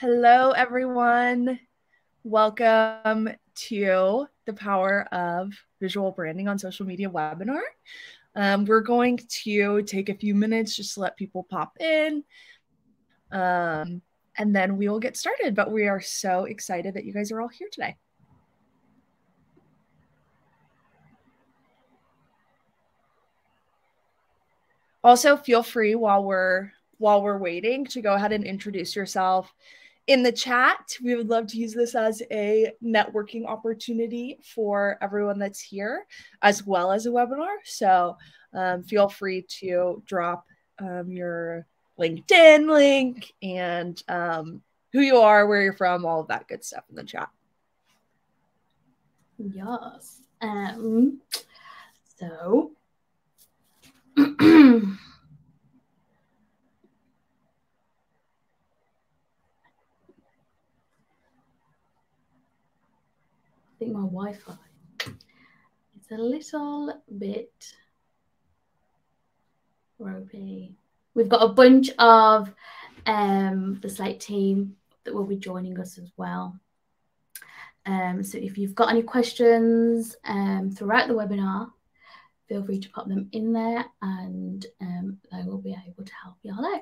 Hello, everyone. Welcome to the Power of Visual Branding on Social Media webinar. Um, we're going to take a few minutes just to let people pop in. Um, and then we will get started. But we are so excited that you guys are all here today. Also, feel free while we're while we're waiting to go ahead and introduce yourself in the chat. We would love to use this as a networking opportunity for everyone that's here, as well as a webinar. So um, feel free to drop um, your LinkedIn link and um, who you are, where you're from, all of that good stuff in the chat. Yes. Um, so I think my Wi-Fi is a little bit ropey. We've got a bunch of um, the Slate team that will be joining us as well. Um, so if you've got any questions um, throughout the webinar, feel free to pop them in there and um, they will be able to help you all out.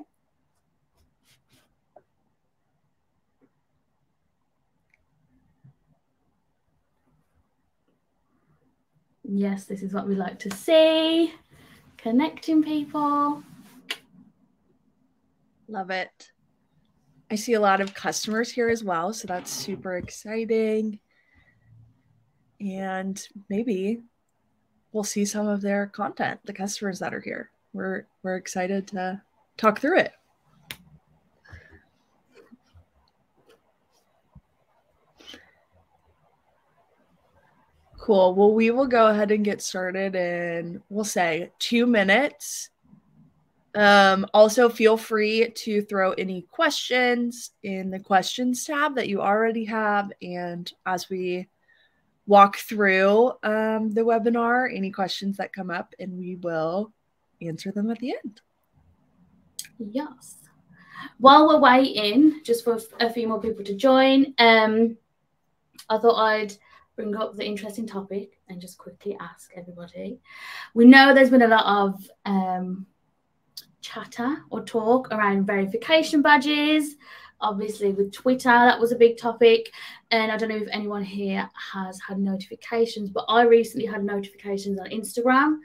Yes, this is what we like to see. Connecting people. Love it. I see a lot of customers here as well, so that's super exciting. And maybe we'll see some of their content, the customers that are here. We're we're excited to talk through it. Cool. Well, we will go ahead and get started in, we'll say, two minutes. Um, also, feel free to throw any questions in the questions tab that you already have. And as we walk through um, the webinar, any questions that come up, and we will answer them at the end. Yes. While we're waiting, just for a few more people to join, um, I thought I'd bring up the interesting topic and just quickly ask everybody. We know there's been a lot of um, chatter or talk around verification badges. Obviously, with Twitter, that was a big topic. And I don't know if anyone here has had notifications, but I recently had notifications on Instagram.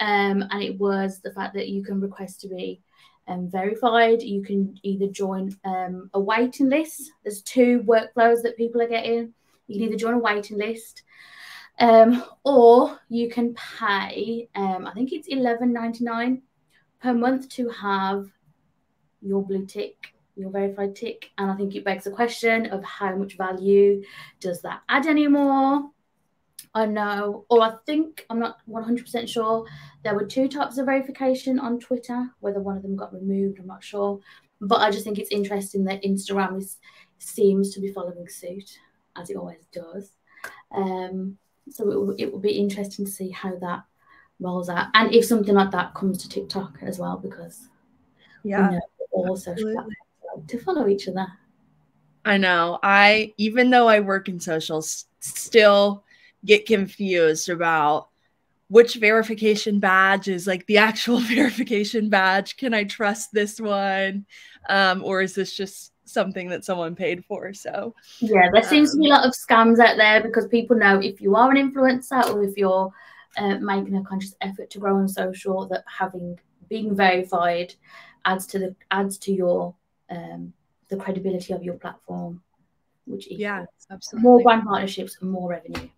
Um, and it was the fact that you can request to be um, verified. You can either join um, a waiting list. There's two workflows that people are getting you can either join a waiting list um, or you can pay, um, I think it's eleven ninety nine per month to have your blue tick, your verified tick. And I think it begs the question of how much value does that add anymore? I know, or I think I'm not 100% sure. There were two types of verification on Twitter. Whether one of them got removed, I'm not sure. But I just think it's interesting that Instagram is seems to be following suit as it always does. Um, so it will, it will be interesting to see how that rolls out and if something like that comes to TikTok as well, because yeah, you know, all social to follow each other. I know. I even though I work in socials, still get confused about which verification badge is like the actual verification badge. Can I trust this one? Um, or is this just something that someone paid for. So yeah, there seems to be a lot of scams out there because people know if you are an influencer or if you're uh, making a conscious effort to grow on social, that having being verified adds to the adds to your um, the credibility of your platform, which yeah, absolutely more brand partnerships and more revenue.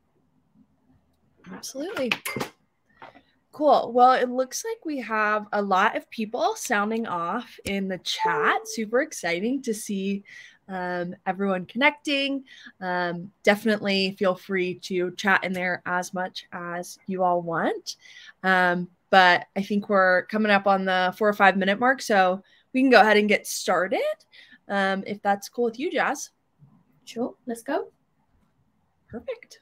Absolutely. Cool. Well, it looks like we have a lot of people sounding off in the chat. Super exciting to see um, everyone connecting. Um, definitely feel free to chat in there as much as you all want. Um, but I think we're coming up on the four or five minute mark, so we can go ahead and get started. Um, if that's cool with you, Jazz. Sure. Let's go. Perfect.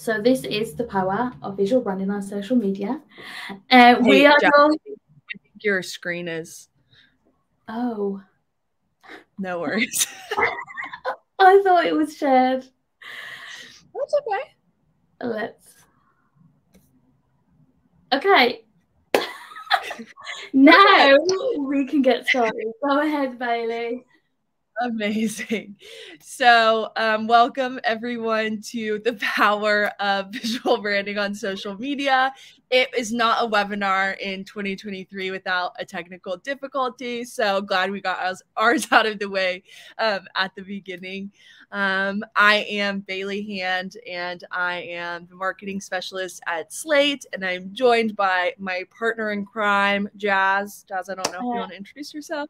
So this is the power of visual branding on social media. Uh, we are going. I think your screen is. Oh. No worries. I thought it was shared. That's okay. Let's. Okay. now we can get started. Go ahead, Bailey. Amazing. So, um, welcome everyone to the power of visual branding on social media. It is not a webinar in 2023 without a technical difficulty. So, glad we got ours, ours out of the way um, at the beginning. Um, I am Bailey Hand, and I am the marketing specialist at Slate. And I'm joined by my partner in crime, Jazz. Jazz, I don't know if you want to introduce yourself.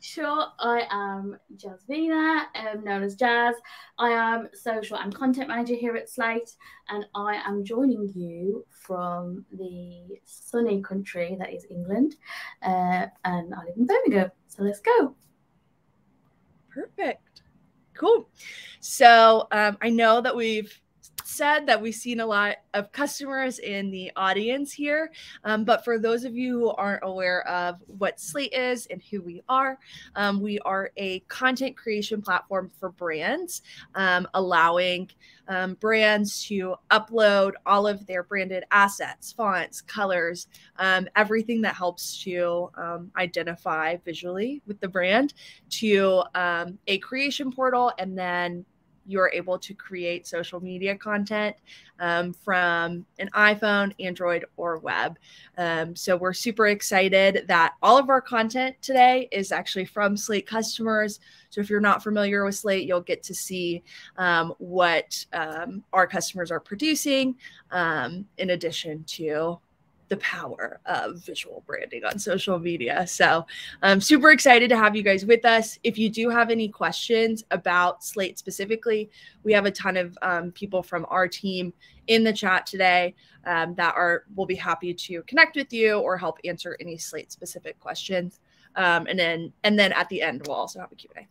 Sure, I am Jasvina, um, known as Jazz. I am social and content manager here at Slate, and I am joining you from the sunny country that is England. Uh, and I live in Birmingham, so let's go. Perfect. Cool. So um, I know that we've said that we've seen a lot of customers in the audience here. Um, but for those of you who aren't aware of what Slate is and who we are, um, we are a content creation platform for brands, um, allowing um, brands to upload all of their branded assets, fonts, colors, um, everything that helps to um, identify visually with the brand to a creation portal and then you're able to create social media content um, from an iPhone, Android, or web. Um, so we're super excited that all of our content today is actually from Slate customers. So if you're not familiar with Slate, you'll get to see um, what um, our customers are producing um, in addition to the power of visual branding on social media. So I'm super excited to have you guys with us. If you do have any questions about Slate specifically, we have a ton of um, people from our team in the chat today um, that are will be happy to connect with you or help answer any Slate specific questions. Um, and then and then at the end we'll also have a Q&A.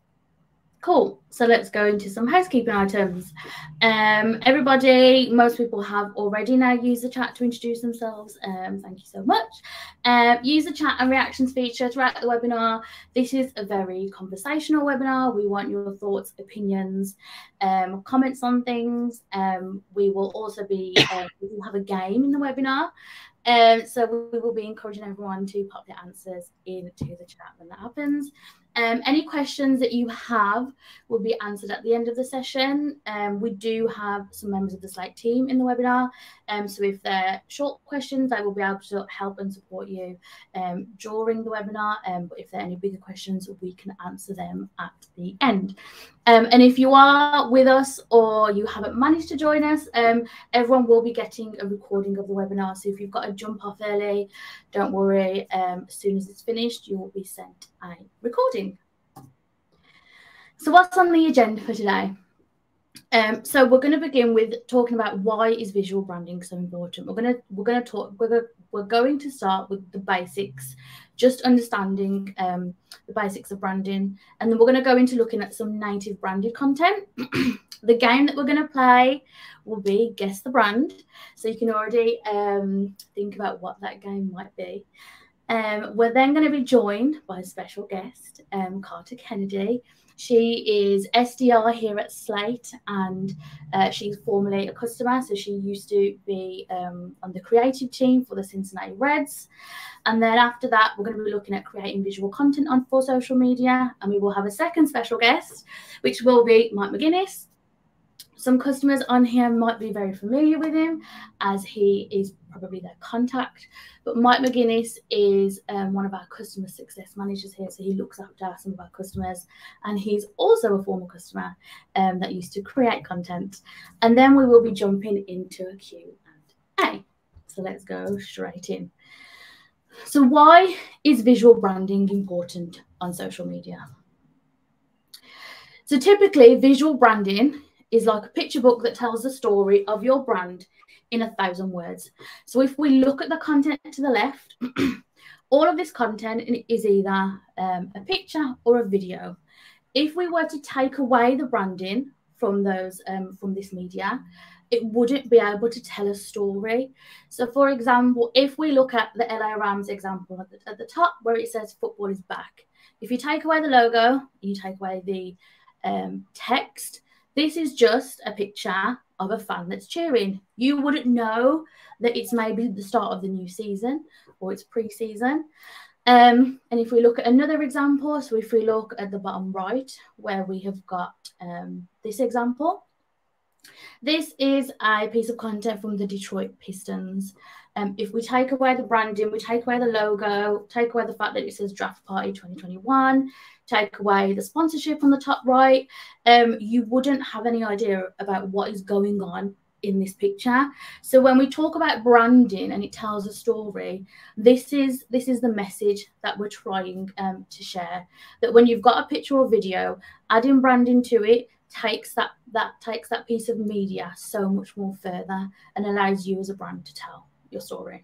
Cool. So let's go into some housekeeping items. Um, everybody, most people have already now used the chat to introduce themselves. Um, thank you so much. Um, use the chat and reactions feature throughout the webinar. This is a very conversational webinar. We want your thoughts, opinions, um, comments on things. Um, we will also be, uh, we will have a game in the webinar. Um, so we will be encouraging everyone to pop their answers into the chat when that happens. Um, any questions that you have will be answered at the end of the session. Um, we do have some members of the Slate team in the webinar. Um, so if they're short questions, I will be able to help and support you um, during the webinar. Um, but if there are any bigger questions, we can answer them at the end. Um, and if you are with us or you haven't managed to join us, everyone will be getting a recording of the webinar. So if you've got to jump off early, don't worry. as soon as it's finished, you will be sent a recording. So what's on the agenda for today? Um, so we're going to begin with talking about why is visual branding so important. We're going to we're going to talk we're going, we're going to start with the basics, just understanding um, the basics of branding, and then we're going to go into looking at some native branded content. the game that we're going to play will be guess the brand, so you can already um, think about what that game might be. Um, we're then going to be joined by a special guest, um, Carter Kennedy. She is SDR here at Slate and uh, she's formerly a customer. So she used to be um, on the creative team for the Cincinnati Reds. And then after that, we're going to be looking at creating visual content on for social media. And we will have a second special guest, which will be Mike McGuinness. Some customers on here might be very familiar with him as he is probably their contact. But Mike McGuinness is um, one of our customer success managers here. So he looks after some of our customers. And he's also a former customer um, that used to create content. And then we will be jumping into a Q&A. So let's go straight in. So why is visual branding important on social media? So typically visual branding is like a picture book that tells the story of your brand in a thousand words. So if we look at the content to the left, all of this content is either um, a picture or a video. If we were to take away the branding from those um, from this media, it wouldn't be able to tell a story. So, for example, if we look at the LA Rams example at the, at the top where it says football is back, if you take away the logo, you take away the um, text, this is just a picture of a fan that's cheering. You wouldn't know that it's maybe the start of the new season or it's pre season. Um, and if we look at another example, so if we look at the bottom right, where we have got um, this example, this is a piece of content from the Detroit Pistons. Um, if we take away the branding, we take away the logo, take away the fact that it says Draft Party 2021, take away the sponsorship on the top right, um, you wouldn't have any idea about what is going on in this picture. So when we talk about branding and it tells a story, this is this is the message that we're trying um, to share. That when you've got a picture or video, adding branding to it takes that that takes that piece of media so much more further and allows you as a brand to tell your story.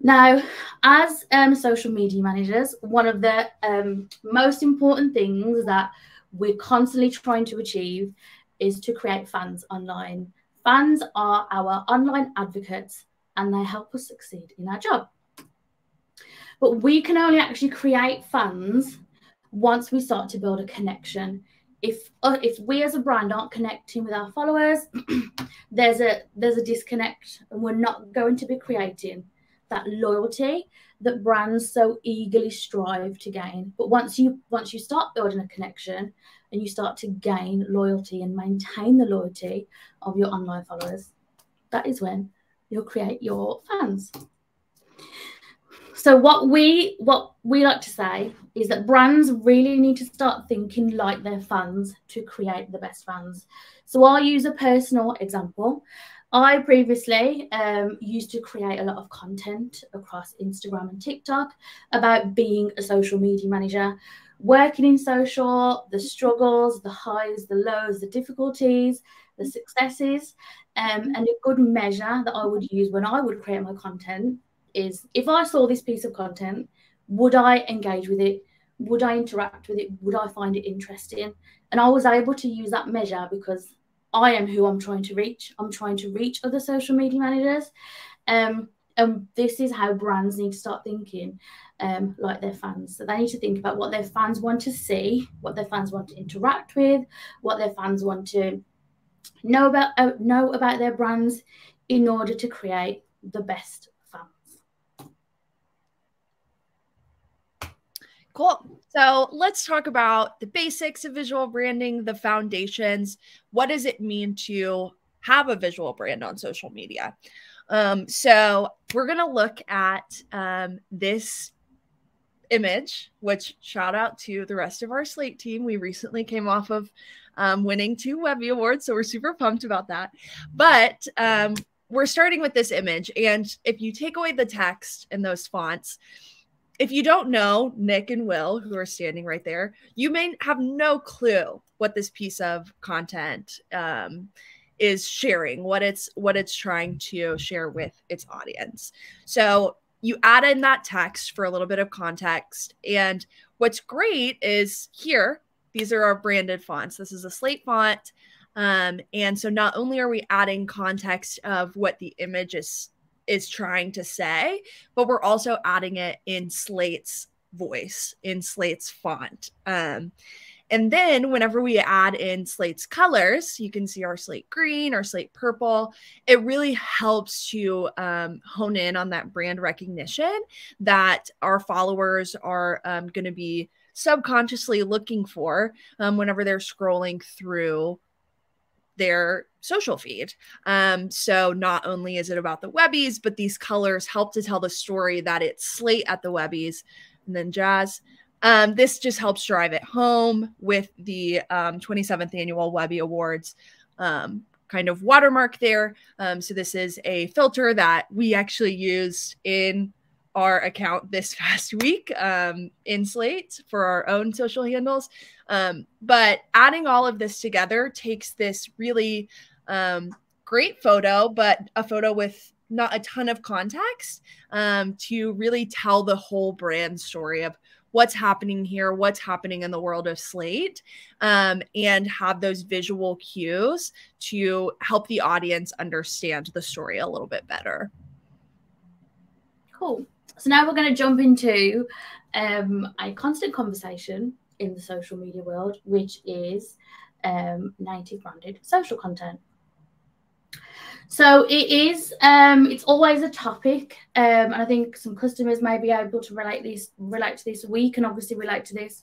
Now, as um, social media managers, one of the um, most important things that we're constantly trying to achieve is to create fans online. Fans are our online advocates and they help us succeed in our job. But we can only actually create fans once we start to build a connection. If uh, if we as a brand aren't connecting with our followers, there's a there's a disconnect, and we're not going to be creating that loyalty that brands so eagerly strive to gain. But once you once you start building a connection, and you start to gain loyalty and maintain the loyalty of your online followers, that is when you'll create your fans. So what we what we like to say is that brands really need to start thinking like their fans to create the best fans. So I'll use a personal example. I previously um, used to create a lot of content across Instagram and TikTok about being a social media manager, working in social, the struggles, the highs, the lows, the difficulties, the successes. Um, and a good measure that I would use when I would create my content is if I saw this piece of content, would I engage with it? Would I interact with it? Would I find it interesting? And I was able to use that measure because I am who I'm trying to reach. I'm trying to reach other social media managers. Um, and this is how brands need to start thinking um, like their fans. So they need to think about what their fans want to see, what their fans want to interact with, what their fans want to know about uh, know about their brands in order to create the best fans. Cool. So let's talk about the basics of visual branding, the foundations. What does it mean to have a visual brand on social media? Um, so we're going to look at um, this image, which shout out to the rest of our Slate team. We recently came off of um, winning two Webby Awards, so we're super pumped about that. But um, we're starting with this image. And if you take away the text and those fonts, if you don't know Nick and Will, who are standing right there, you may have no clue what this piece of content um, is sharing, what it's what it's trying to share with its audience. So you add in that text for a little bit of context. And what's great is here, these are our branded fonts. This is a slate font. Um, and so not only are we adding context of what the image is is trying to say, but we're also adding it in Slate's voice, in Slate's font. Um, and then whenever we add in slate's colors, you can see our slate green or slate purple. It really helps to um, hone in on that brand recognition that our followers are um, going to be subconsciously looking for um, whenever they're scrolling through their social feed. Um, so not only is it about the Webbies, but these colors help to tell the story that it's Slate at the Webbies. And then Jazz, um, this just helps drive it home with the um, 27th annual Webby Awards um, kind of watermark there. Um, so this is a filter that we actually used in our account this past week um, in Slate for our own social handles. Um, but adding all of this together takes this really great photo, but a photo with not a ton of context um, to really tell the whole brand story of what's happening here, what's happening in the world of Slate, um, and have those visual cues to help the audience understand the story a little bit better. Cool. So now we're going to jump into um, a constant conversation in the social media world, which is um, native branded social content. So it is. Um, it's always a topic, um, and I think some customers may be able to relate this, relate to this. We can obviously relate to this.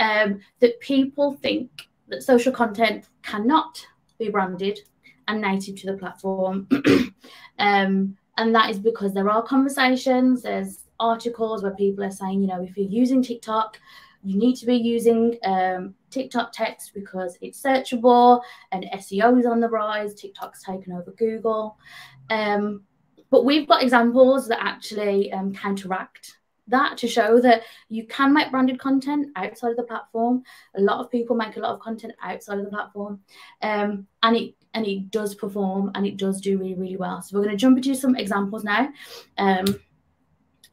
Um, that people think that social content cannot be branded and native to the platform, um, and that is because there are conversations. There's articles where people are saying, you know, if you're using TikTok, you need to be using um, TikTok text because it's searchable and SEO is on the rise. TikTok's taken over Google. Um, but we've got examples that actually um, counteract that to show that you can make branded content outside of the platform. A lot of people make a lot of content outside of the platform, um, and it and it does perform and it does do really really well. So we're going to jump into some examples now. Um,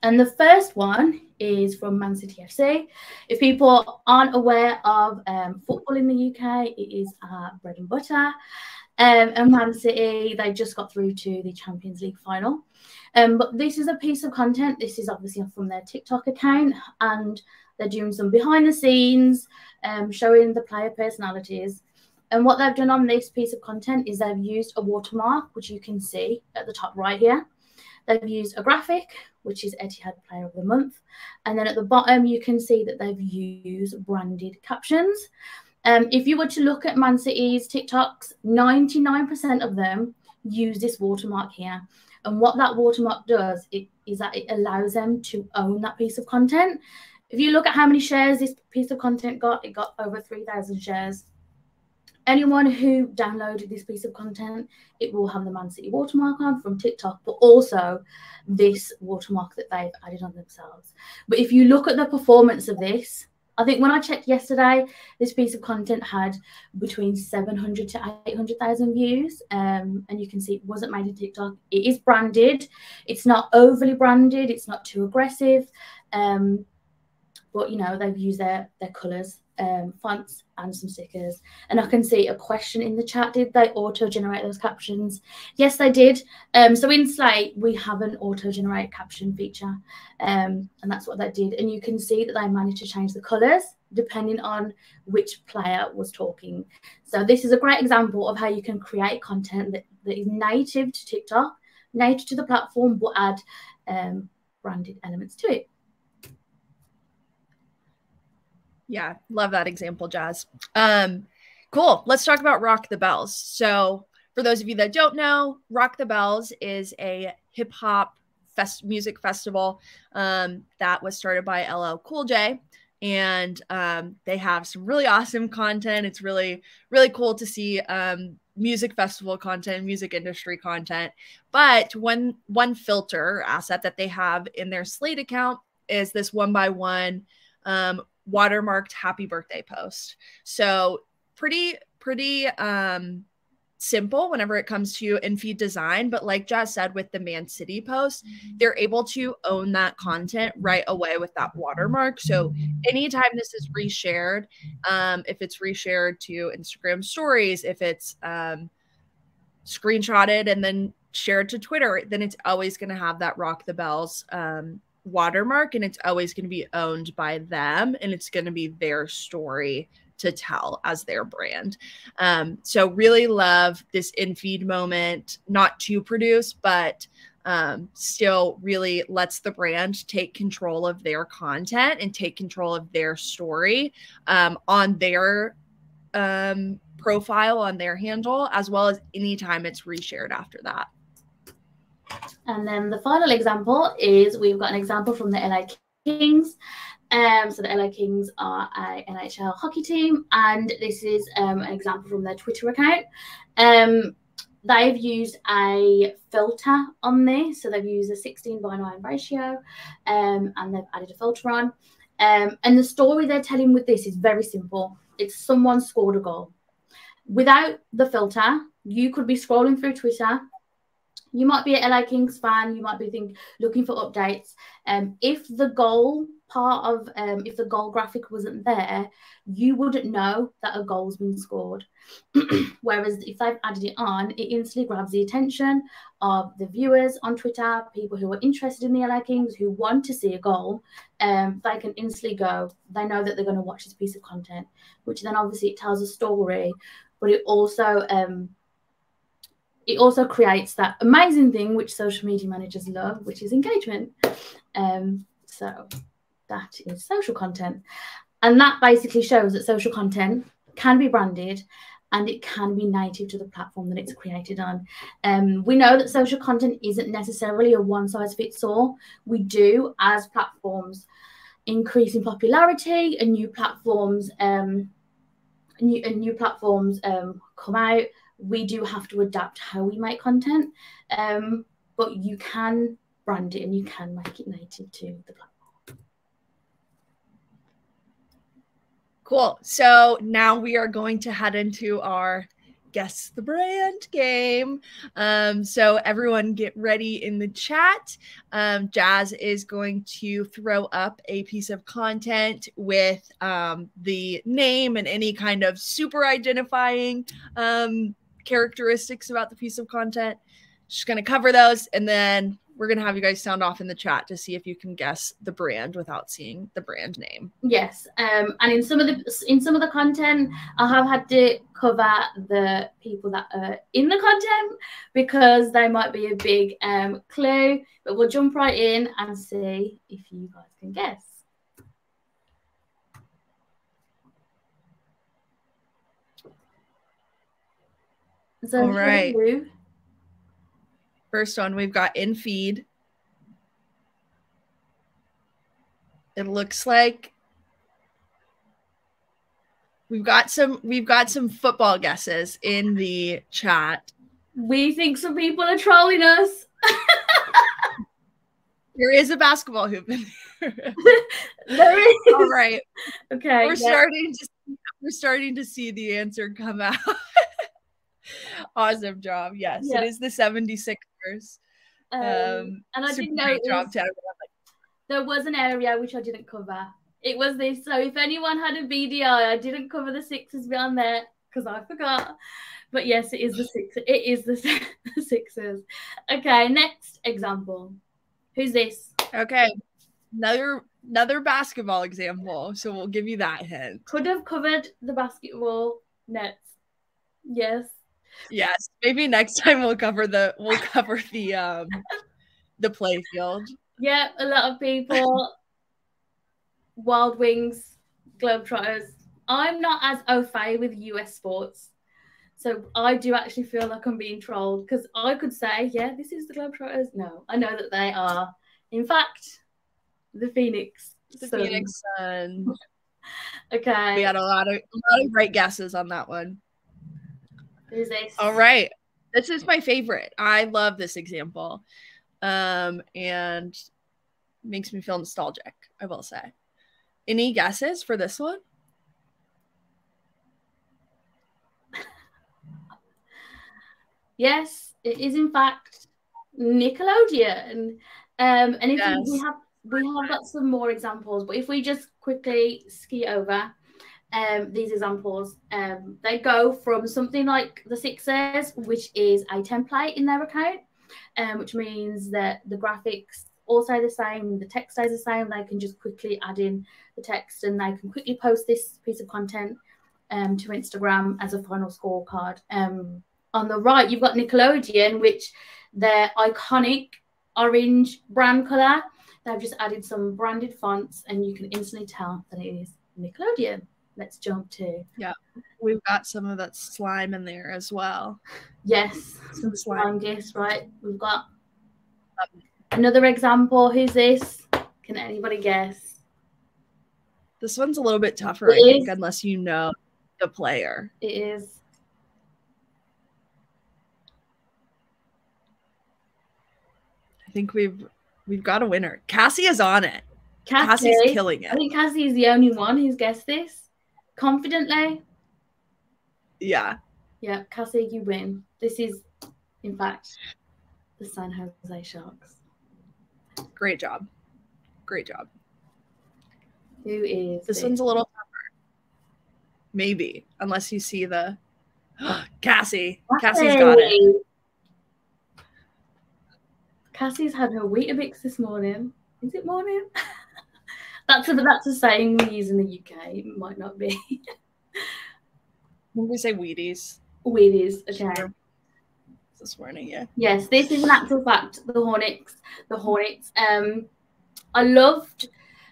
and the first one is from Man City FC. If people aren't aware of um, football in the UK, it is our bread and butter. Um, and Man City, they just got through to the Champions League final. Um, but this is a piece of content. This is obviously from their TikTok account, and they're doing some behind the scenes, um, showing the player personalities. And what they've done on this piece of content is they've used a watermark, which you can see at the top right here. They've used a graphic, which is Etihad Player of the Month. And then at the bottom, you can see that they've used branded captions. Um, if you were to look at Man City's TikToks, 99% of them use this watermark here. And what that watermark does it, is that it allows them to own that piece of content. If you look at how many shares this piece of content got, it got over 3,000 shares anyone who downloaded this piece of content, it will have the Man City watermark on from TikTok, but also this watermark that they've added on themselves. But if you look at the performance of this, I think when I checked yesterday, this piece of content had between 700 to 800,000 views. Um, and you can see it wasn't made in TikTok. It is branded. It's not overly branded. It's not too aggressive. Um, but, you know, they've used their, their colours um, fonts and some stickers. And I can see a question in the chat. Did they auto generate those captions? Yes, they did. Um, so in Slate, we have an auto generate caption feature. Um, and that's what they did. And you can see that they managed to change the colors depending on which player was talking. So this is a great example of how you can create content that, that is native to TikTok, native to the platform, but add um, branded elements to it. Yeah, love that example, Jazz. Um, cool. Let's talk about Rock the Bells. So, for those of you that don't know, Rock the Bells is a hip hop fest music festival um, that was started by LL Cool J. And um, they have some really awesome content. It's really, really cool to see um, music festival content, music industry content. But one one filter asset that they have in their Slate account is this one by one um, watermarked happy birthday post. So pretty, pretty um simple whenever it comes to in-feed design. But like Jazz said with the Man City post, mm-hmm. they're able to own that content right away with that watermark. So anytime this is reshared, um, if it's reshared to Instagram stories, if it's um, screenshotted and then shared to Twitter, then it's always going to have that rock the bells um, watermark and it's always going to be owned by them and it's going to be their story to tell as their brand. Um, so really love this in feed moment, not to produce, but um, still really lets the brand take control of their content and take control of their story um, on their um, profile, on their handle, as well as anytime it's reshared after that. And then the final example is we've got an example from the LA Kings. Um, so the LA Kings are a NHL hockey team, and this is um, an example from their Twitter account. Um, they've used a filter on this, so they've used a 16 by 9 ratio, um, and they've added a filter on. Um, and the story they're telling with this is very simple. It's someone scored a goal. Without the filter, you could be scrolling through Twitter you might be a LA Kings fan, you might be think, looking for updates. Um, if the goal part of um, if the goal graphic wasn't there, you wouldn't know that a goal's been scored. Whereas if they've added it on, it instantly grabs the attention of the viewers on Twitter, people who are interested in the LA Kings, who want to see a goal. Um, they can instantly go. They know that they're going to watch this piece of content, which then obviously it tells a story, but it also um, it also creates that amazing thing which social media managers love, which is engagement. Um, so that is social content. And that basically shows that social content can be branded and it can be native to the platform that it's created on. Um, we know that social content isn't necessarily a one size fits all. We do, as platforms increase in popularity and new platforms, um, new, and new platforms um, come out, we do have to adapt how we make content. Um, but you can brand it and you can make it native to the platform. Cool. So now we are going to head into our guess the brand game. Um, so everyone get ready in the chat. Um, Jazz is going to throw up a piece of content with um, the name and any kind of super identifying um, characteristics about the piece of content. She's going to cover those and then we're gonna have you guys sound off in the chat to see if you can guess the brand without seeing the brand name. Yes, um, and in some of the in some of the content, I have had to cover the people that are in the content because they might be a big um, clue. But we'll jump right in and see if you guys can guess. So All right. First one, we've got in feed. It looks like we've got some we've got some football guesses in the chat. We think some people are trolling us. there is a basketball hoop in there. there is. All right. Okay. We're yeah. starting to we're starting to see the answer come out. awesome job. Yes, yeah. it is the 76 um, um, and I didn't know job to there was an area which I didn't cover. It was this. So if anyone had a BDI, I didn't cover the Sixers beyond there because I forgot. But yes, it is the six. It is the, the Sixers. Okay, next example. Who's this? Okay, another another basketball example. So we'll give you that hint. Could have covered the basketball nets. Yes. Yes, maybe next time we'll cover the we'll cover the um the play field. Yeah, a lot of people. Wild Wings, Globetrotters. I'm not as au fait with US sports. So I do actually feel like I'm being trolled because I could say, yeah, this is the Globetrotters. No, I know that they are, in fact, the Phoenix. The Sun. Phoenix Sun. okay. We had a lot of a lot of great guesses on that one. This? All right. This is my favorite. I love this example. Um, and makes me feel nostalgic, I will say. Any guesses for this one? yes, it is in fact Nickelodeon. Um, and if yes. we have we have got some more examples, but if we just quickly ski over, um, these examples, um, they go from something like the Sixers, which is a template in their account, um, which means that the graphics all the same, the text stays the same. They can just quickly add in the text and they can quickly post this piece of content um, to Instagram as a final scorecard. Um, on the right, you've got Nickelodeon, which their iconic orange brand color. They've just added some branded fonts, and you can instantly tell that it is Nickelodeon let's jump to. Yeah, we've got some of that slime in there as well. Yes, some slime. Guess right. We've got another example. Who's this? Can anybody guess? This one's a little bit tougher, it I is. think, unless you know the player. It is. I think we've we've got a winner. Cassie is on it. Cassie, Cassie's killing it. I think Cassie is the only one who's guessed this confidently. Yeah. Yeah, Cassie, you win. This is, in fact, the San Jose Sharks. Great job. Great job. Who is this, one's a little tougher. Maybe, unless you see the Cassie. Cassie's got it. Cassie's had her Weetabix this morning. Is it morning? that's a that's a saying we use in the UK. It might not be. when we say Wheaties. Wheaties, okay. This morning, yeah. Yes, this is an actual fact. The Hornets, the Hornets. Um, I loved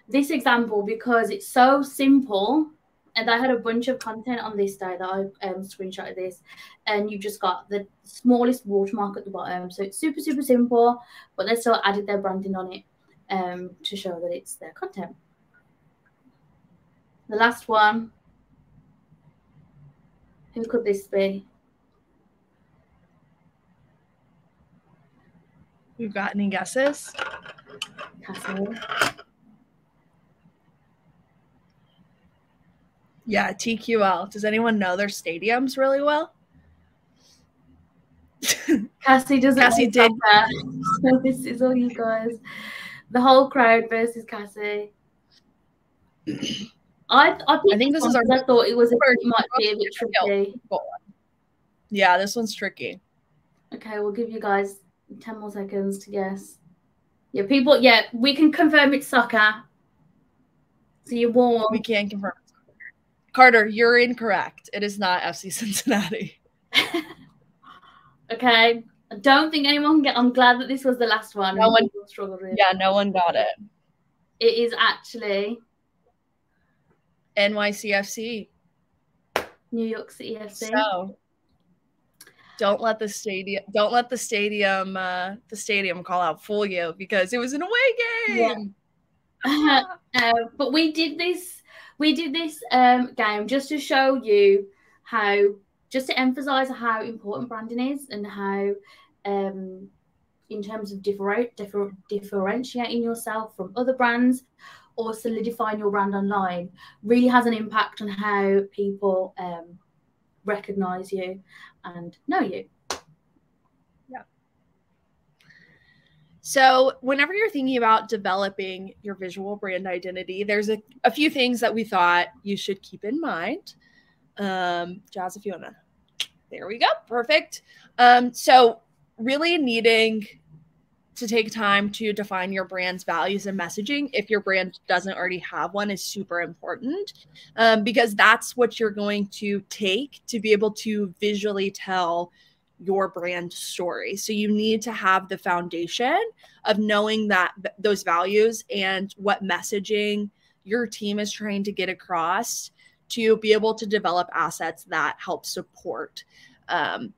this example because it's so simple and I had a bunch of content on this day that I um, screenshotted this, and you've just got the smallest watermark at the bottom. So it's super, super simple, but they still added their branding on it um, to show that it's their content. The last one. Who could this be? We've got any guesses? Cassie. Yeah, TQL. Does anyone know their stadiums really well? Cassie doesn't. Cassie did. So this is all you guys. The whole crowd versus Cassie. I I, I think this is our. I thought it was. A, it might be a bit tricky. Yeah, this one's tricky. Okay, we'll give you guys ten more seconds to guess. Yeah, people. Yeah, we can confirm it's soccer. So you're warm. We can confirm Carter, you're incorrect. It is not FC Cincinnati. okay. I don't think anyone can get. I'm glad that this was the last one. No one struggled with. Yeah, no one got it. It is actually NYCFC. New York City FC. So don't let the stadium don't let the stadium uh, the stadium call out fool you because it was an away game. Yeah. uh, but we did this we did this um, game just to show you how, just to emphasize how important branding is and how, um, in terms of differ- differ- differentiating yourself from other brands or solidifying your brand online, really has an impact on how people um, recognize you and know you. Yeah. So, whenever you're thinking about developing your visual brand identity, there's a, a few things that we thought you should keep in mind. Um, Jazz, if you want to, there we go, perfect. Um, so, really needing to take time to define your brand's values and messaging if your brand doesn't already have one is super important um, because that's what you're going to take to be able to visually tell your brand story. So you need to have the foundation of knowing that those values and what messaging your team is trying to get across to be able to develop assets that help support um,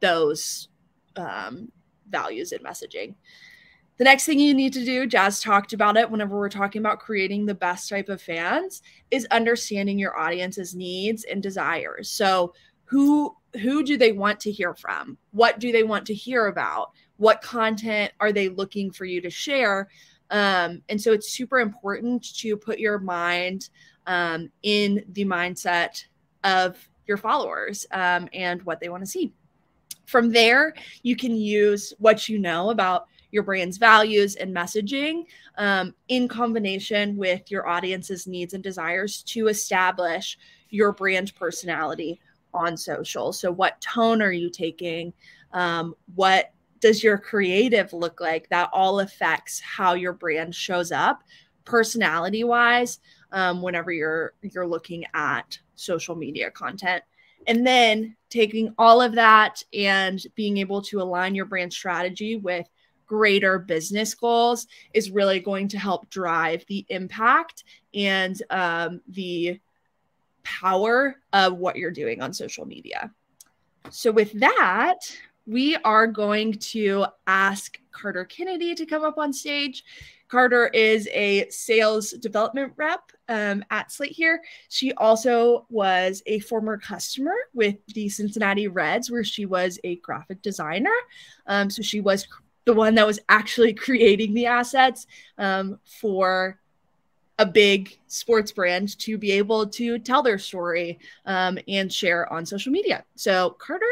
those um, values and messaging. The next thing you need to do, Jazz talked about it whenever we're talking about creating the best type of fans, is understanding your audience's needs and desires. So, who who do they want to hear from? What do they want to hear about? What content are they looking for you to share? Um, and so it's super important to put your mind um, in the mindset of your followers um, and what they want to see. From there, you can use what you know about your brand's values and messaging um, in combination with your audience's needs and desires to establish your brand personality on social. So, what tone are you taking? Um, what does your creative look like? That all affects how your brand shows up, personality wise, um, whenever you're you're looking at social media content. And then taking all of that and being able to align your brand strategy with greater business goals is really going to help drive the impact and um, the power of what you're doing on social media. So, with that, we are going to ask Carter Kennedy to come up on stage. Carter is a sales development rep um, at Slate here. She also was a former customer with the Cincinnati Reds, where she was a graphic designer. Um, so she was the one that was actually creating the assets um, for a big sports brand to be able to tell their story um, and share on social media. So, Carter,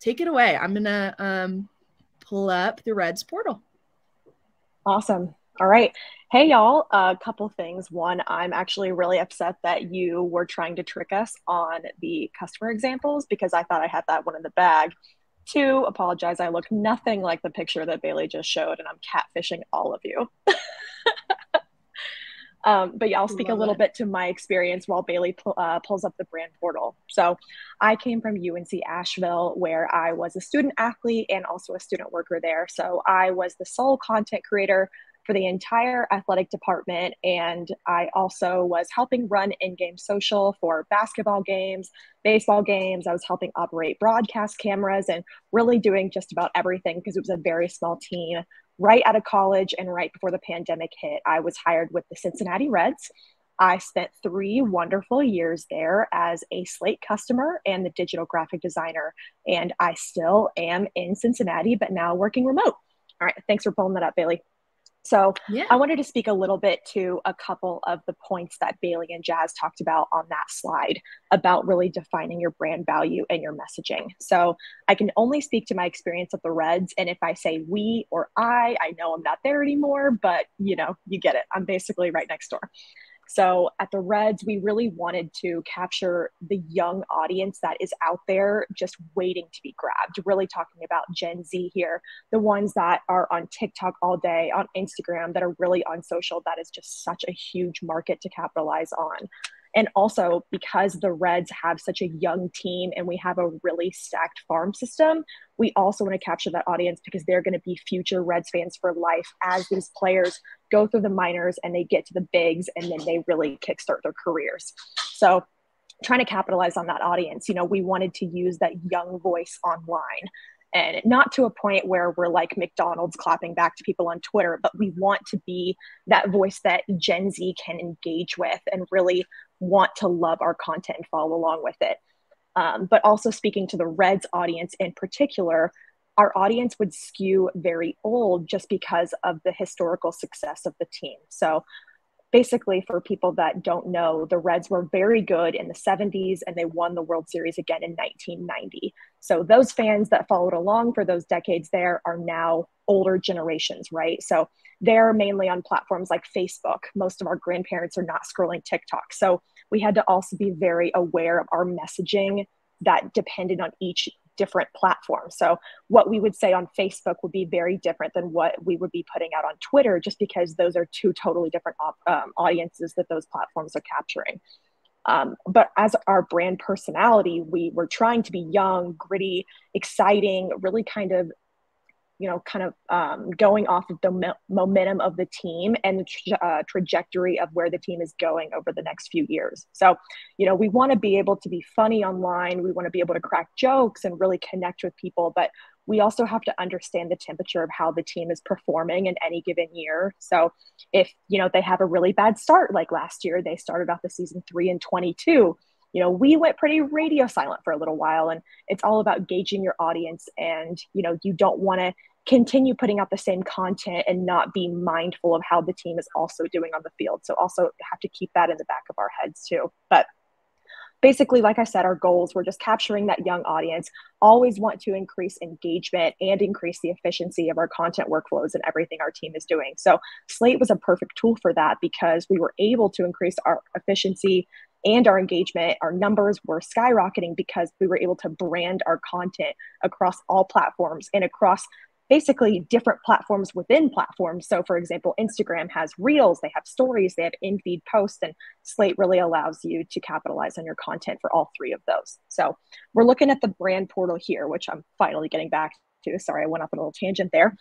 take it away. I'm going to um, pull up the Reds portal. Awesome. All right. Hey, y'all. A couple things. One, I'm actually really upset that you were trying to trick us on the customer examples because I thought I had that one in the bag. Two, apologize. I look nothing like the picture that Bailey just showed, and I'm catfishing all of you. Um, but yeah, I'll speak Love a little it. bit to my experience while Bailey pu- uh, pulls up the brand portal. So I came from UNC Asheville, where I was a student athlete and also a student worker there. So I was the sole content creator for the entire athletic department. And I also was helping run in game social for basketball games, baseball games. I was helping operate broadcast cameras and really doing just about everything because it was a very small team right out of college and right before the pandemic hit, I was hired with the Cincinnati Reds. I spent three wonderful years there as a Slate customer and the digital graphic designer. And I still am in Cincinnati, but now working remote. All right. Thanks for pulling that up, Bailey. So yeah. I wanted to speak a little bit to a couple of the points that Bailey and Jazz talked about on that slide about really defining your brand value and your messaging. So I can only speak to my experience at the Reds. And if I say we or I, I know I'm not there anymore, but you know, you get it. I'm basically right next door. So at the Reds, we really wanted to capture the young audience that is out there just waiting to be grabbed, really talking about Gen Z here, the ones that are on TikTok all day, on Instagram, that are really on social. That is just such a huge market to capitalize on. And also because the Reds have such a young team and we have a really stacked farm system, we also want to capture that audience because they're going to be future Reds fans for life as these players go through the minors and they get to the bigs and then they really kickstart their careers. So trying to capitalize on that audience, you know, we wanted to use that young voice online and not to a point where we're like McDonald's clapping back to people on Twitter, but we want to be that voice that Gen Z can engage with and really want to love our content and follow along with it. Um, but also speaking to the Reds audience in particular, our audience would skew very old just because of the historical success of the team. So basically for people that don't know the reds were very good in the 70s and they won the world series again in 1990 so those fans that followed along for those decades there are now older generations right so they're mainly on platforms like facebook most of our grandparents are not scrolling tiktok so we had to also be very aware of our messaging that depended on each different platform. So what we would say on Facebook would be very different than what we would be putting out on Twitter, just because those are two totally different um, audiences that those platforms are capturing. Um, but as our brand personality, we were trying to be young, gritty, exciting, really kind of you know, kind of um, going off of the mo- momentum of the team and the tra- uh, trajectory of where the team is going over the next few years. So, you know, we want to be able to be funny online. We want to be able to crack jokes and really connect with people, but we also have to understand the temperature of how the team is performing in any given year. So, if you know they have a really bad start, like last year, they started off the season three and twenty-two you know we went pretty radio silent for a little while and it's all about gauging your audience and you know you don't want to continue putting out the same content and not be mindful of how the team is also doing on the field. So also have to keep that in the back of our heads too. But basically, like I said, our goals were just capturing that young audience, always want to increase engagement and increase the efficiency of our content workflows and everything our team is doing. So Slate was a perfect tool for that because we were able to increase our efficiency and our engagement, our numbers were skyrocketing because we were able to brand our content across all platforms and across basically different platforms within platforms. So, for example, Instagram has reels, they have stories, they have in feed posts, and Slate really allows you to capitalize on your content for all three of those. So, we're looking at the brand portal here, which I'm finally getting back to. Sorry, I went off on a little tangent there.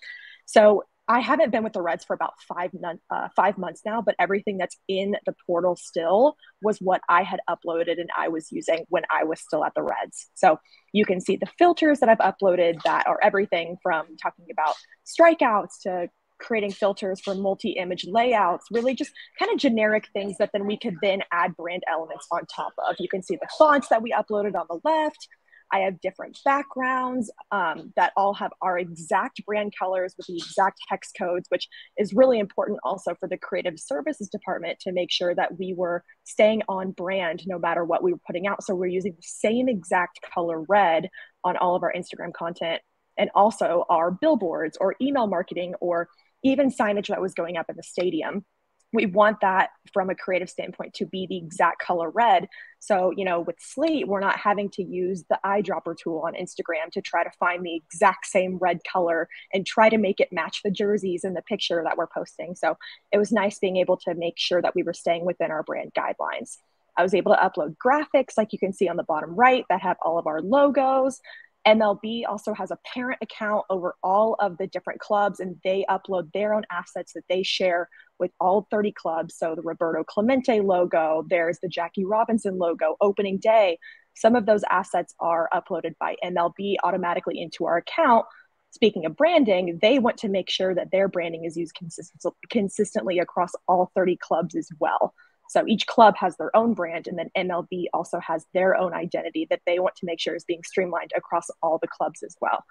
So, I haven't been with the Reds for about five, uh, five months now, but everything that's in the portal still was what I had uploaded and I was using when I was still at the Reds. So you can see the filters that I've uploaded that are everything from talking about strikeouts to creating filters for multi-image layouts, really just kind of generic things that then we could then add brand elements on top of. You can see the fonts that we uploaded on the left, I have different backgrounds um, that all have our exact brand colors with the exact hex codes, which is really important also for the creative services department to make sure that we were staying on brand no matter what we were putting out. So we're using the same exact color red on all of our Instagram content and also our billboards or email marketing or even signage that was going up in the stadium we want that from a creative standpoint to be the exact color red. So, you know, with Slate, we're not having to use the eyedropper tool on Instagram to try to find the exact same red color and try to make it match the jerseys in the picture that we're posting. So, it was nice being able to make sure that we were staying within our brand guidelines. I was able to upload graphics like you can see on the bottom right that have all of our logos. MLB also has a parent account over all of the different clubs, and they upload their own assets that they share with all 30 clubs. So the Roberto Clemente logo, there's the Jackie Robinson logo, opening day. Some of those assets are uploaded by MLB automatically into our account. Speaking of branding, they want to make sure that their branding is used consist- consistently across all 30 clubs as well. So each club has their own brand, and then MLB also has their own identity that they want to make sure is being streamlined across all the clubs as well.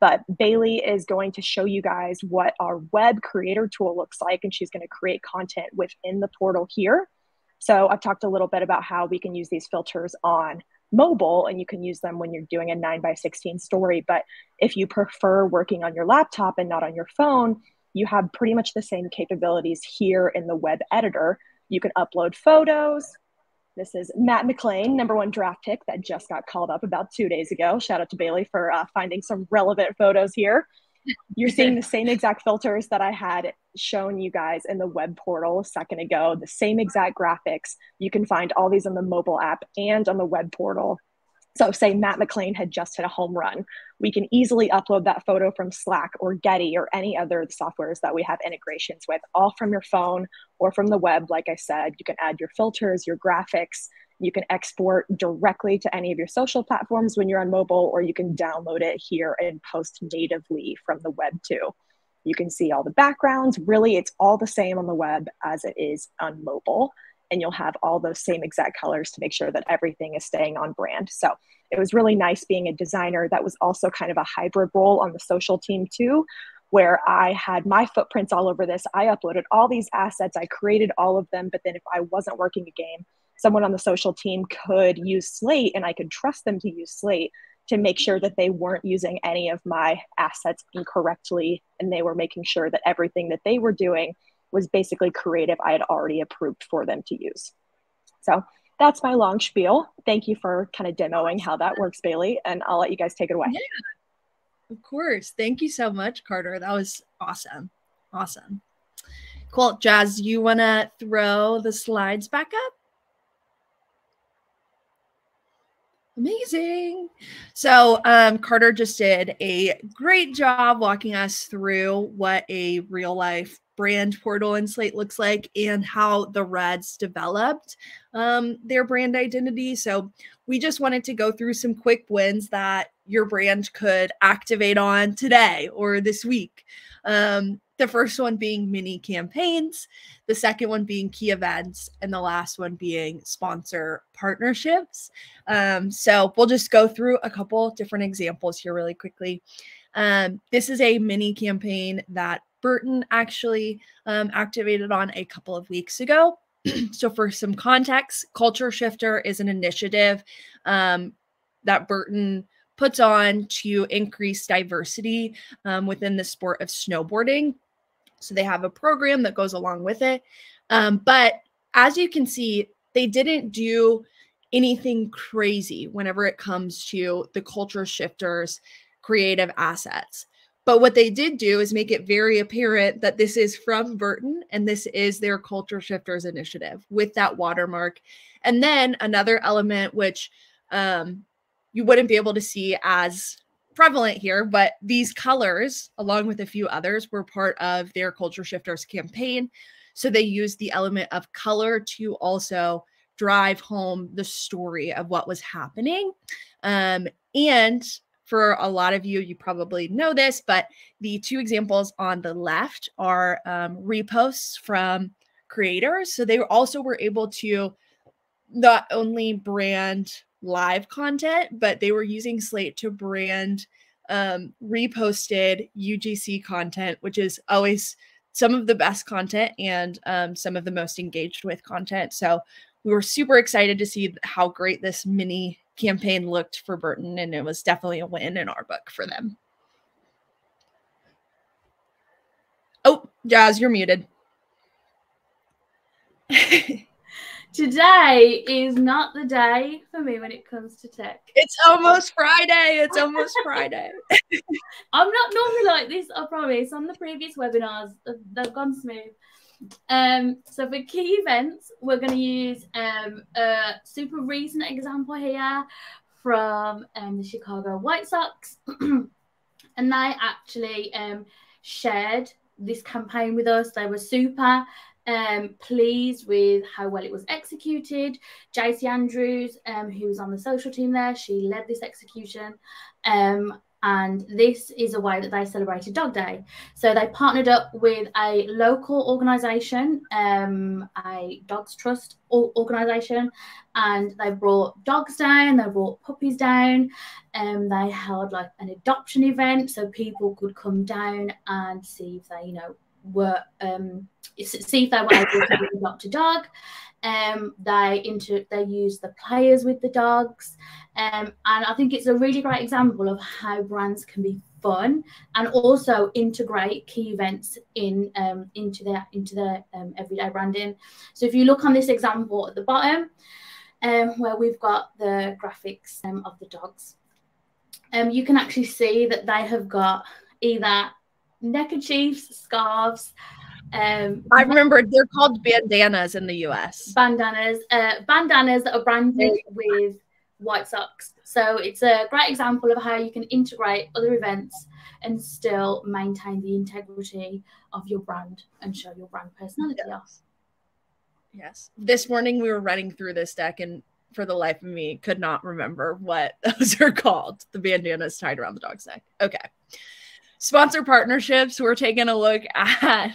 But Bailey is going to show you guys what our web creator tool looks like, and she's going to create content within the portal here. So I've talked a little bit about how we can use these filters on mobile and you can use them when you're doing a 9 by 16 story. But if you prefer working on your laptop and not on your phone, you have pretty much the same capabilities here in the web editor you can upload photos. This is Matt McLain, number one draft pick that just got called up about two days ago. Shout out to Bailey for uh, finding some relevant photos here. You're seeing the same exact filters that I had shown you guys in the web portal a second ago, the same exact graphics. You can find all these on the mobile app and on the web portal. So, say Matt McLain had just hit a home run, we can easily upload that photo from Slack or Getty or any other softwares that we have integrations with, all from your phone or from the web. Like I said, you can add your filters, your graphics. You can export directly to any of your social platforms when you're on mobile, or you can download it here and post natively from the web too. You can see all the backgrounds. Really, it's all the same on the web as it is on mobile and you'll have all those same exact colors to make sure that everything is staying on brand. So it was really nice being a designer that was also kind of a hybrid role on the social team too, where I had my footprints all over this. I uploaded all these assets, I created all of them, but then if I wasn't working a game, someone on the social team could use Slate and I could trust them to use Slate to make sure that they weren't using any of my assets incorrectly and they were making sure that everything that they were doing was basically creative I had already approved for them to use. So that's my long spiel. Thank you for kind of demoing how that works, Bailey, and I'll let you guys take it away. Yeah, of course. Thank you so much, Carter. That was awesome. Awesome. Cool. Jazz, you want to throw the slides back up? Amazing. So, um, Carter just did a great job walking us through what a real life brand portal in Slate looks like and how the Reds developed um, their brand identity. So we just wanted to go through some quick wins that your brand could activate on today or this week. Um, the first one being mini campaigns, the second one being key events, and the last one being sponsor partnerships. Um, so we'll just go through a couple different examples here really quickly. Um, this is a mini campaign that Burton actually um, activated on a couple of weeks ago. so, for some context, Culture Shifter is an initiative um, that Burton puts on to increase diversity um, within the sport of snowboarding. So, they have a program that goes along with it. Um, but as you can see, they didn't do anything crazy whenever it comes to the Culture Shifters creative assets. But what they did do is make it very apparent that this is from Burton and this is their Culture Shifters initiative with that watermark. And then another element, which um, you wouldn't be able to see as prevalent here, but these colors, along with a few others, were part of their Culture Shifters campaign. So they used the element of color to also drive home the story of what was happening. Um, and for a lot of you, you probably know this, but the two examples on the left are um, reposts from creators. So they also were able to not only brand live content, but they were using Slate to brand um, reposted UGC content, which is always some of the best content and um, some of the most engaged with content. So we were super excited to see how great this mini campaign looked for Burton, and it was definitely a win in our book for them. Oh, Jazz, you're muted. Today is not the day for me when it comes to tech. It's almost Friday. It's almost Friday. I'm not normally like this, I promise. On the previous webinars, they've gone smooth. Um, so for key events, we're going to use um, a super recent example here from um, the Chicago White Sox. and they actually um, shared this campaign with us. They were super um, pleased with how well it was executed. JC Andrews, um, who was on the social team there, she led this execution. Um, and this is a way that they celebrated Dog Day. So they partnered up with a local organisation, um, a Dogs Trust organisation, and they brought dogs down, they brought puppies down, and they held like an adoption event so people could come down and see if they, you know, were um, see if they were able to adopt a dog. Um, they inter- they use the players with the dogs, um, and I think it's a really great example of how brands can be fun and also integrate key events in um, into their into their um, everyday branding. So if you look on this example at the bottom, um, where we've got the graphics um, of the dogs, um, you can actually see that they have got either neckerchiefs, scarves. Um, I remember they're called bandanas in the US. Bandanas, uh, bandanas that are branded with White Sox. So it's a great example of how you can integrate other events and still maintain the integrity of your brand and show your brand personality yes. off. Yes. This morning we were running through this deck and for the life of me could not remember what those are called. The bandanas tied around the dog's neck. Okay sponsor partnerships, we're taking a look at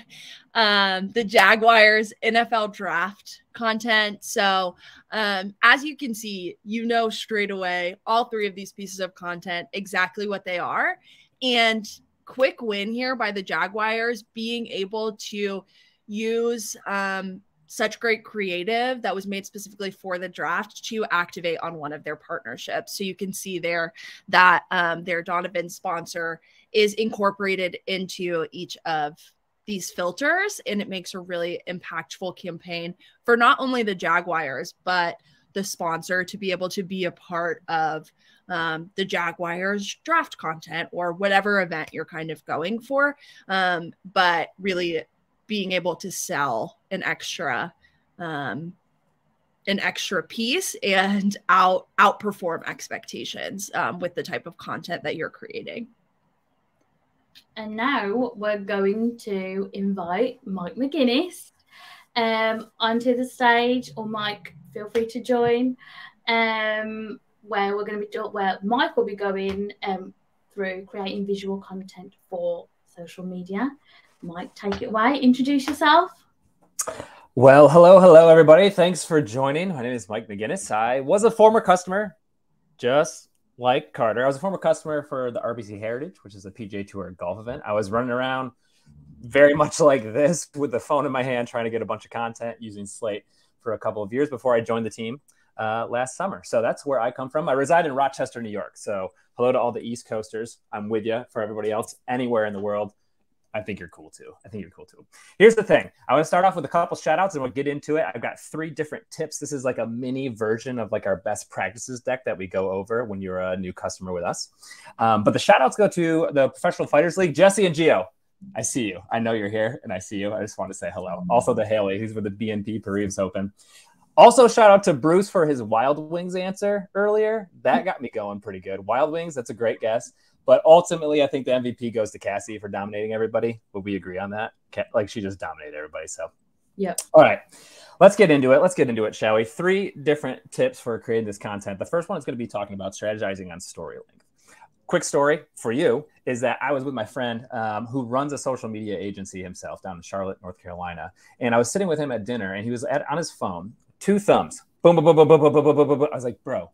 um, the Jaguars NFL draft content. So, um, as you can see, you know straight away all three of these pieces of content exactly what they are. And quick win here by the Jaguars being able to use um, such great creative that was made specifically for the draft to activate on one of their partnerships. So you can see there that um, their Donovan sponsor is incorporated into each of these filters and it makes a really impactful campaign for not only the Jaguars but the sponsor to be able to be a part of um, the Jaguars draft content or whatever event you're kind of going for. Um, but really being able to sell an extra um, an extra piece and out outperform expectations um, with the type of content that you're creating. And now we're going to invite Mike McGuinness um, onto the stage, or Mike, feel free to join. Um, where we're going to be where Mike will be going um, through creating visual content for social media. Mike, take it away. Introduce yourself. Well, hello, hello, everybody. Thanks for joining. My name is Mike McGuinness. I was a former customer, just like Carter. I was a former customer for the RBC Heritage, which is a PGA Tour golf event. I was running around very much like this with the phone in my hand, trying to get a bunch of content using Slate for a couple of years before I joined the team uh, last summer. So that's where I come from. I reside in Rochester, New York. So hello to all the East Coasters. I'm with you for everybody else anywhere in the world. I think you're cool too. I think you're cool too. Here's the thing. I want to start off with a couple shout outs and we'll get into it. I've got three different tips. This is like a mini version of like our best practices deck that we go over when you're a new customer with us. Um, but the shout outs go to the Professional Fighters League, Jesse and Geo. I see you. I know you're here and I see you. I just want to say hello. Also to Haley, who's with the BNP Paribas Open. Also, shout out to Bruce for his Wild Wings answer earlier. That got me going pretty good. Wild Wings, that's a great guess. But ultimately, I think the MVP goes to Cassie for dominating everybody. Would we agree on that? Like she just dominated everybody. So, yeah. All right, let's get into it. Let's get into it, shall we? Three different tips for creating this content. The first one is going to be talking about strategizing on story length. Quick story for you is that I was with my friend um, who runs a social media agency himself down in Charlotte, North Carolina, and I was sitting with him at dinner, and he was at, on his phone, two thumbs, boom, boom, boom, boom, boom, boom, boom, boom, boom, boom. I was like, bro,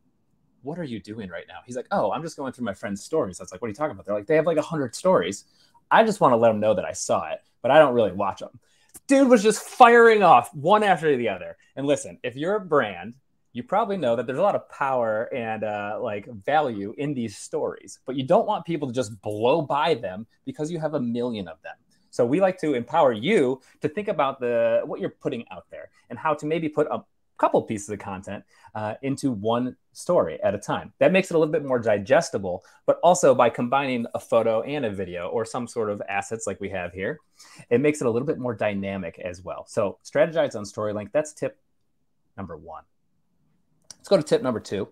what are you doing right now? He's like, oh, I'm just going through my friend's stories. I was like, what are you talking about? They're like, they have like a hundred stories. I just want to let them know that I saw it, but I don't really watch them. Dude was just firing off one after the other. And listen, if you're a brand, you probably know that there's a lot of power and uh, like value in these stories, but you don't want people to just blow by them because you have a million of them. So we like to empower you to think about the what you're putting out there and how to maybe put a couple pieces of content uh, into one story at a time. That makes it a little bit more digestible, but also by combining a photo and a video or some sort of assets like we have here, it makes it a little bit more dynamic as well. So strategize on story length. That's tip number one. Let's go to tip number two.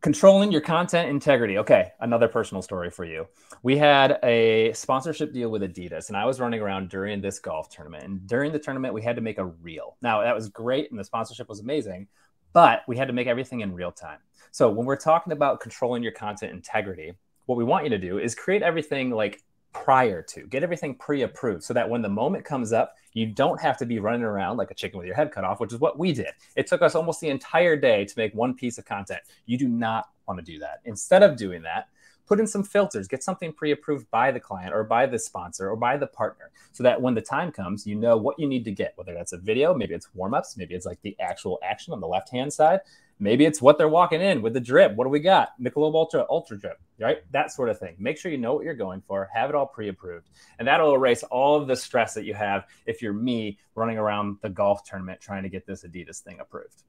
Controlling your content integrity. Okay, another personal story for you. We had a sponsorship deal with Adidas, and I was running around during this golf tournament. And during the tournament, we had to make a reel. Now, that was great, and the sponsorship was amazing, but we had to make everything in real time. So, when we're talking about controlling your content integrity, what we want you to do is create everything like prior to, get everything pre approved so that when the moment comes up, you don't have to be running around like a chicken with your head cut off, which is what we did. It took us almost the entire day to make one piece of content. You do not want to do that. Instead of doing that, put in some filters, get something pre approved by the client or by the sponsor or by the partner so that when the time comes, you know what you need to get, whether that's a video, maybe it's warm ups, maybe it's like the actual action on the left hand side, Maybe it's what they're walking in with the drip. What do we got? Michelob Ultra, Ultra Drip, right? That sort of thing. Make sure you know what you're going for. Have it all pre-approved, and that'll erase all of the stress that you have if you're me running around the golf tournament trying to get this Adidas thing approved.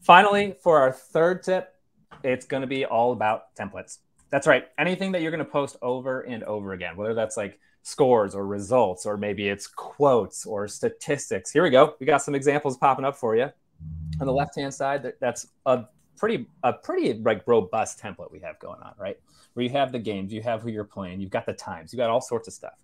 Finally, for our third tip, it's going to be all about templates. That's right. Anything that you're going to post over and over again, whether that's like scores or results, or maybe it's quotes or statistics. Here we go. We got some examples popping up for you on the left hand side, that's a pretty a pretty like robust template we have going on, right? Where you have the games, you have who you're playing, you've got the times, you've got all sorts of stuff.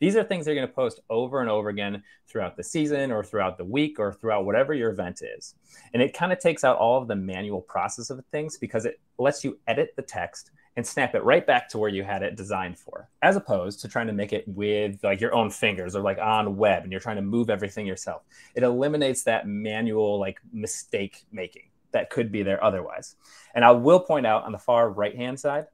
These are things they're going to post over and over again throughout the season or throughout the week or throughout whatever your event is. And it kind of takes out all of the manual process of things because it lets you edit the text and snap it right back to where you had it designed for, as opposed to trying to make it with like your own fingers or like on web and you're trying to move everything yourself. It eliminates that manual like mistake making that could be there otherwise. And I will point out on the far right hand side,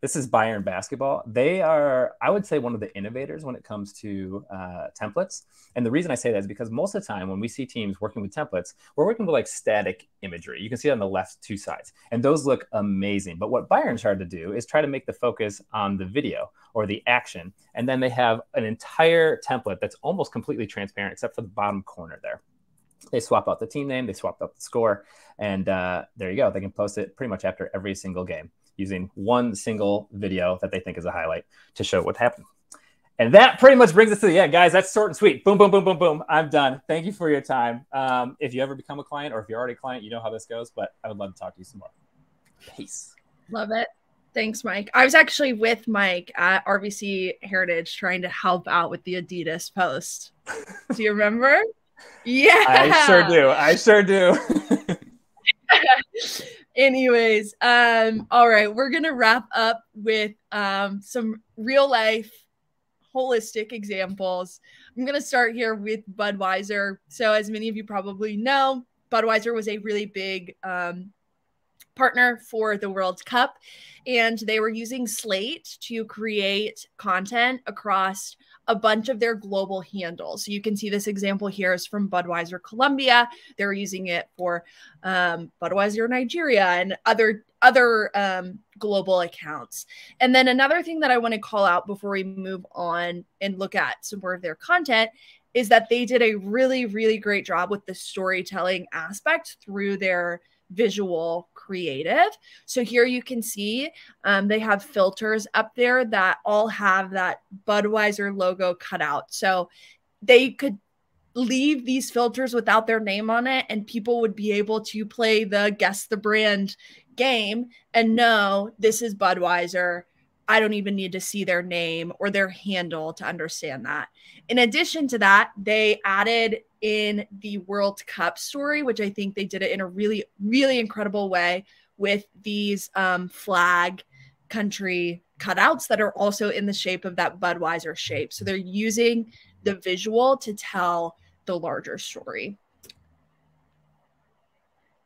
this is Bayern basketball. They are, I would say, one of the innovators when it comes to uh, templates. And the reason I say that is because most of the time when we see teams working with templates, we're working with like static imagery. You can see on the left two sides, and those look amazing. But what Bayern tried to do is try to make the focus on the video or the action, and then they have an entire template that's almost completely transparent except for the bottom corner there. They swap out the team name, they swap out the score, and uh, there you go. They can post it pretty much after every single game using one single video that they think is a highlight to show what happened. And that pretty much brings us to the end, guys. That's short and sweet. Boom, boom, boom, boom, boom. I'm done. Thank you for your time. Um, if you ever become a client or if you're already a client, you know how this goes, but I would love to talk to you some more. Peace. Love it. Thanks, Mike. I was actually with Mike at RBC Heritage trying to help out with the Adidas post. Do you remember? yeah. I sure do. I sure do. Anyways, um, all right, we're gonna wrap up with um some real life holistic examples. I'm gonna start here with Budweiser. So, as many of you probably know, Budweiser was a really big um, partner for the World Cup, and they were using Slate to create content across a bunch of their global handles. So you can see this example here is from Budweiser Colombia. They're using it for um, Budweiser Nigeria and other other um, global accounts. And then another thing that I want to call out before we move on and look at some more of their content is that they did a really really great job with the storytelling aspect through their visual creative. So here you can see um, they have filters up there that all have that Budweiser logo cut out. So they could leave these filters without their name on it and people would be able to play the guess the brand game and know this is Budweiser. I don't even need to see their name or their handle to understand that. In addition to that, they added in the World Cup story, which I think they did it in a really, really incredible way with these um, flag country cutouts that are also in the shape of that Budweiser shape. So they're using the visual to tell the larger story.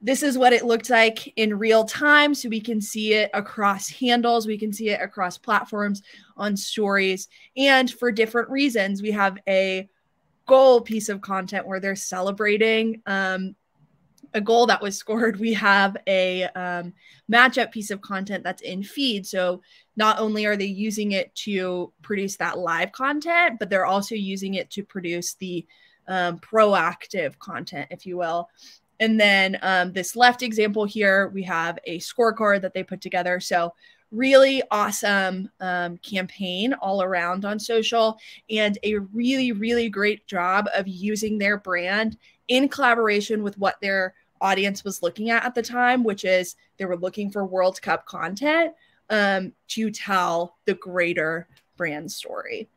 This is what it looked like in real time. So we can see it across handles, we can see it across platforms on stories. And for different reasons, we have a goal piece of content where they're celebrating um, a goal that was scored, we have a um, matchup piece of content that's in feed. So not only are they using it to produce that live content, but they're also using it to produce the um, proactive content, if you will. And then um, this left example here, we have a scorecard that they put together. So really awesome um, campaign all around on social and a really, really great job of using their brand in collaboration with what their audience was looking at at the time, which is they were looking for World Cup content um, to tell the greater brand story.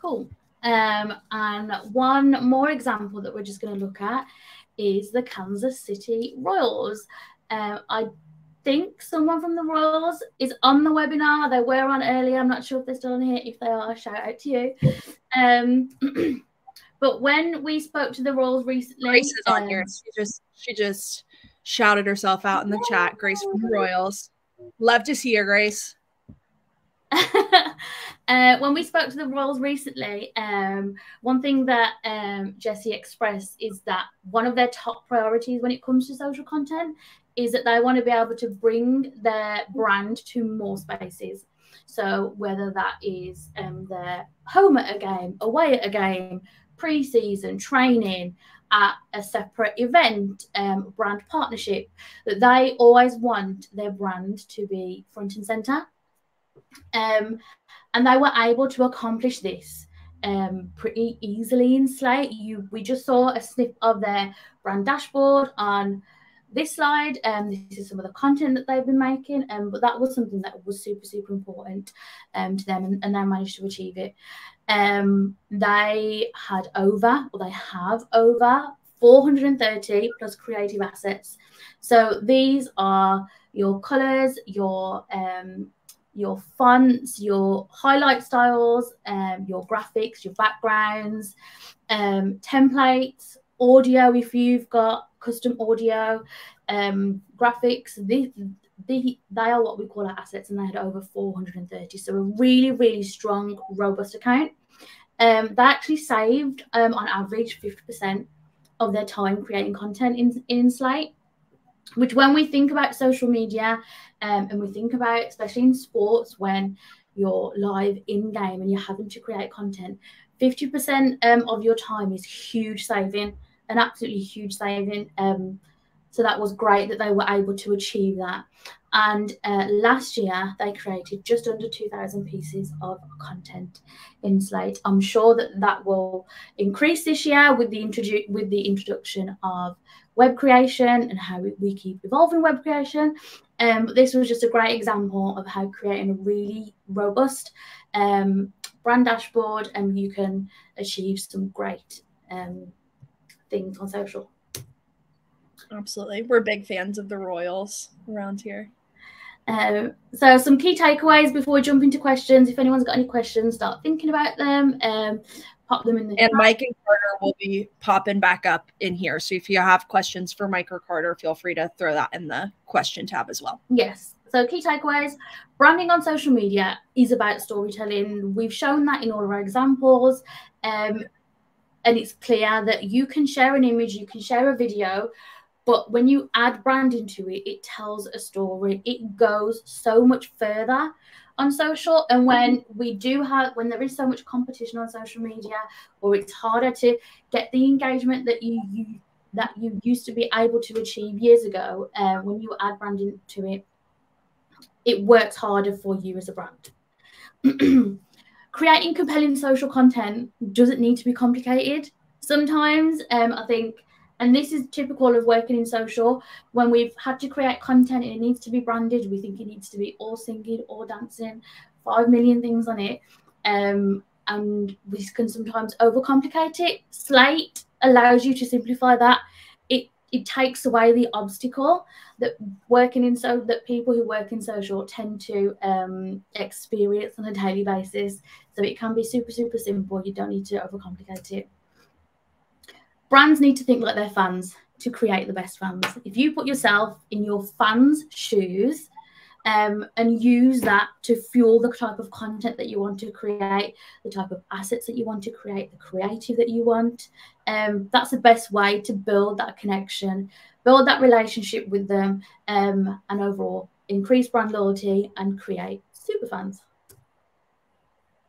Cool. Um, and one more example that we're just going to look at is the Kansas City Royals. Um, I think someone from the Royals is on the webinar. They were on earlier. I'm not sure if they're still on here. If they are, shout out to you. Um, but when we spoke to the Royals recently, Grace is on um, here. She just she just shouted herself out in the chat. Grace from the Royals. Love to see her, Grace. uh, when we spoke to the Royals recently, um, one thing that um, Jesse expressed is that one of their top priorities when it comes to social content is that they want to be able to bring their brand to more spaces. So whether that is um, their home at a game, away at a game, pre-season training, at a separate event, um, brand partnership, that they always want their brand to be front and center. Um, and they were able to accomplish this um, pretty easily in Slate. You, we just saw a snip of their brand dashboard on this slide. Um, this is some of the content that they've been making, um, but that was something that was super, super important um, to them, and, and they managed to achieve it. Um, they had over, or they have over 430 plus creative assets. So these are your colors, your um, your fonts, your highlight styles, um, your graphics, your backgrounds, um, templates, audio if you've got custom audio, um, graphics. The, the, they are what we call our assets, and they had over 430. So a really, really strong, robust account. Um, they actually saved um, on average 50% of their time creating content in, in Slate which when we think about social media um, and we think about especially in sports when you're live in game and you're having to create content 50% um, of your time is huge saving an absolutely huge saving. Um, so that was great that they were able to achieve that. And uh, last year they created just under 2000 pieces of content in slate. I'm sure that that will increase this year with the introdu- with the introduction of web creation and how we keep evolving web creation. Um, this was just a great example of how creating a really robust um, brand dashboard and you can achieve some great um, things on social. Absolutely. We're big fans of the Royals around here. Um, so some key takeaways before we jump into questions. If anyone's got any questions, start thinking about them. Um, pop them in the and chat. Mike and Carter will be popping back up in here. So if you have questions for Mike or Carter, feel free to throw that in the question tab as well. Yes. So key takeaways: branding on social media is about storytelling. We've shown that in all of our examples. Um, and it's clear that you can share an image, you can share a video, but when you add branding to it, it tells a story. It goes so much further on social and when we do have when there is so much competition on social media or it's harder to get the engagement that you, you that you used to be able to achieve years ago uh, when you add branding to it it works harder for you as a brand. Creating compelling social content doesn't need to be complicated. Sometimes um, i think and this is typical of working in social. When we've had to create content and it needs to be branded, we think it needs to be all singing, all dancing, five million things on it. Um, and we can sometimes overcomplicate it. Slate allows you to simplify that. It it takes away the obstacle that working in so that people who work in social tend to um, experience on a daily basis. So it can be super super simple. You don't need to overcomplicate it brands need to think like their fans to create the best fans. If you put yourself in your fans' shoes um, and use that to fuel the type of content that you want to create, the type of assets that you want to create, the creative that you want. Um, that's the best way to build that connection, build that relationship with them, um, and overall increase brand loyalty and create super fans.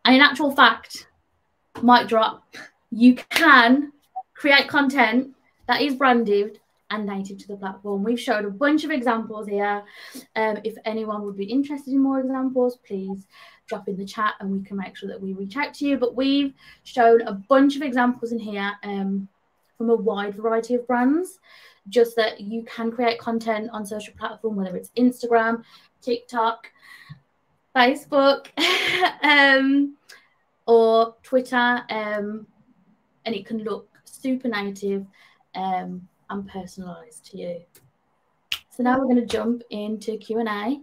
And in actual fact, mic drop, you can create content that is branded and native to the platform. We've showed a bunch of examples here. Um, if anyone would be interested in more examples, please drop in the chat and we can make sure that we reach out to you. But we've shown a bunch of examples in here um, from a wide variety of brands, just that you can create content on social platform, whether it's Instagram, TikTok, Facebook, um, or Twitter, um, and it can look super native. Um, and personalized to you. So now we're going to jump into Q and A,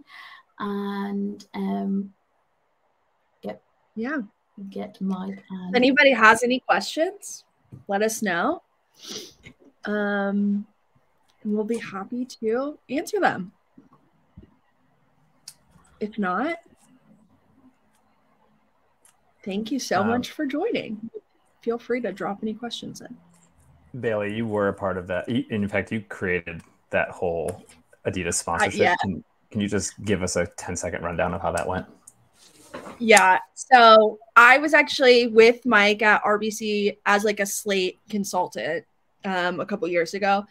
and um, get yeah get Mike. And... If anybody has any questions, let us know. Um, and we'll be happy to answer them. If not, thank you so um, much for joining. Feel free to drop any questions in. Bailey, you were a part of that. In fact, you created that whole Adidas sponsorship. Yeah. Can, can you just give us a 10 second rundown of how that went? Yeah. So I was actually with Mike at RBC as like a slate consultant um, a couple years ago.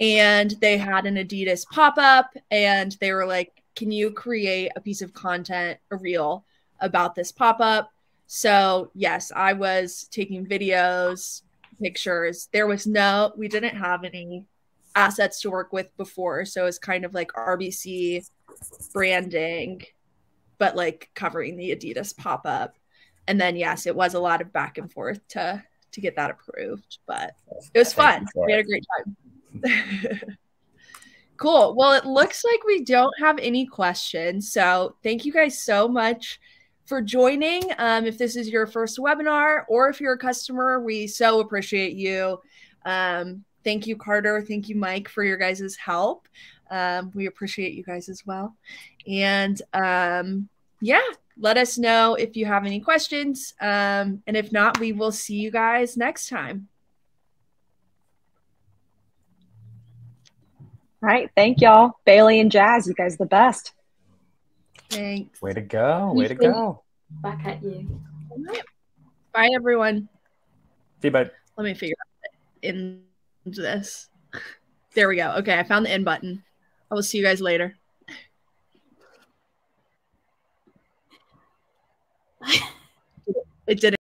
And they had an Adidas pop up and they were like, can you create a piece of content, a reel about this pop up? So, yes, I was taking videos, pictures. There was no, we didn't have any assets to work with before. So it was kind of like RBC branding, but like covering the Adidas pop up. And then, yes, it was a lot of back and forth to to get that approved, but it was fun. We had a great time. cool. Well, it looks like we don't have any questions. So thank you guys so much for joining. Um, if this is your first webinar or if you're a customer, we so appreciate you. Um, thank you, Carter. Thank you, Mike, for your guys' help. Um, we appreciate you guys as well. And um, yeah, let us know if you have any questions. Um, and if not, we will see you guys next time. All right. Thank y'all. Bailey and Jazz, you guys the best. Thanks. Way to go. Way to go. Back at you. Bye, everyone. See you, bud. Let me figure out in this. There we go. Okay, I found the end button. I will see you guys later. it didn't.